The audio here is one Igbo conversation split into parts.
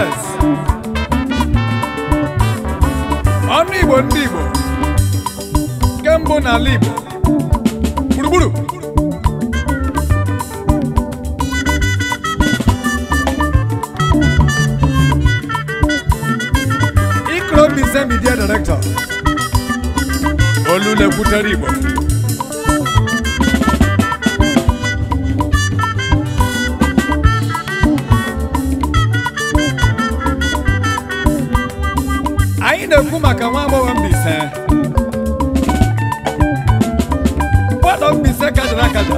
yes ọnụ igbo ndị igbo nke mbụ n'ala igbo gburugburu ikoro media director olulekwutere igbo na-ekwu maka nwa agbọghọ Mbaise gbọdọ Mbaise kajara akaja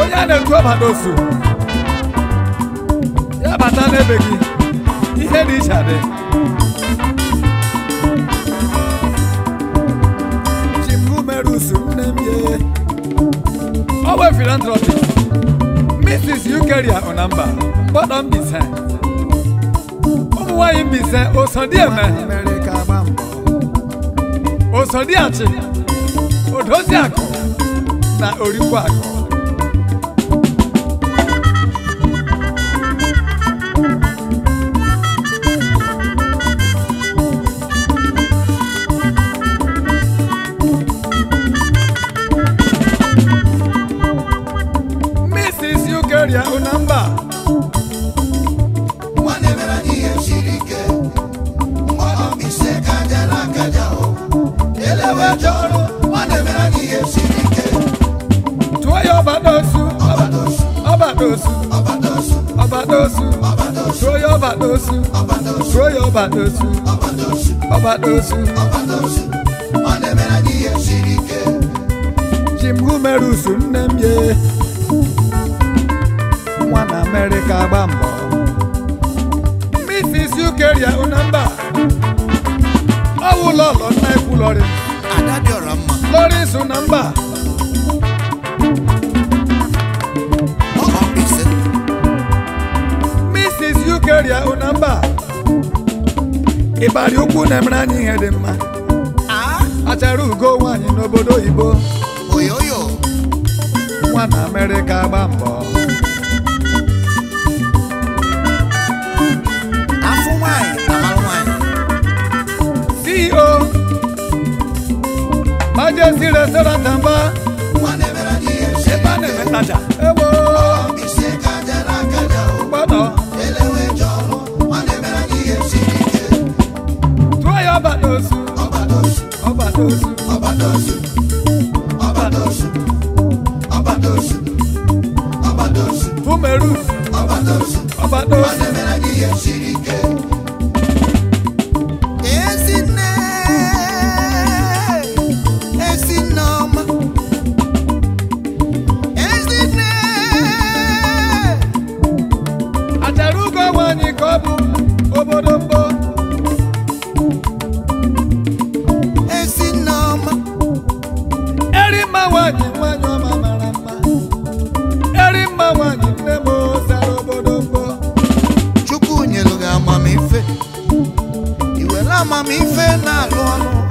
onye a na-etu ọbata osu ya bata n'ebe gị ihe dị iche adị chimbu mere usu nne m ye owe filantropi Mrs. Ukeria Onamba gbọdọ Mbaise tụwa ya Mbaise Osondieme Osondiachi Odoziakụ na Orikwaakụ Mrs. Ukeria Unamba ọbàdósù ọbàdósù suo ya ọbàdósù suo ya ọbàdósù ọbàdósù. ọ na-emere ihe siri ike. Jim Humerus nne m nwa na gba mbọ Mrs. Ukeria Unamba ọwụlọlọ nna ekwulọrị Ada dị ọra mma Lawrence ịbara ukwu na-emere anyị ihe dị mma achara ugo nwaanyị n'obodo oyibo nwa na amerịka gba mbọ e Majesty Restaurant Amba Ebe a na-eme tacha ọbàdọ̀sù ọbàdọ̀sù ọbàdọ̀sù ọbàdọ̀sù ọbàdọ̀sù ọbàdọ̀sù ọbàdọ̀sù fúnmẹ́rù ọbàdọ̀sù ọbàdọ̀sù. ọdẹ mẹ́rin ni yẹn ṣì ń kẹ́. ofe i nwere amamife na-alụ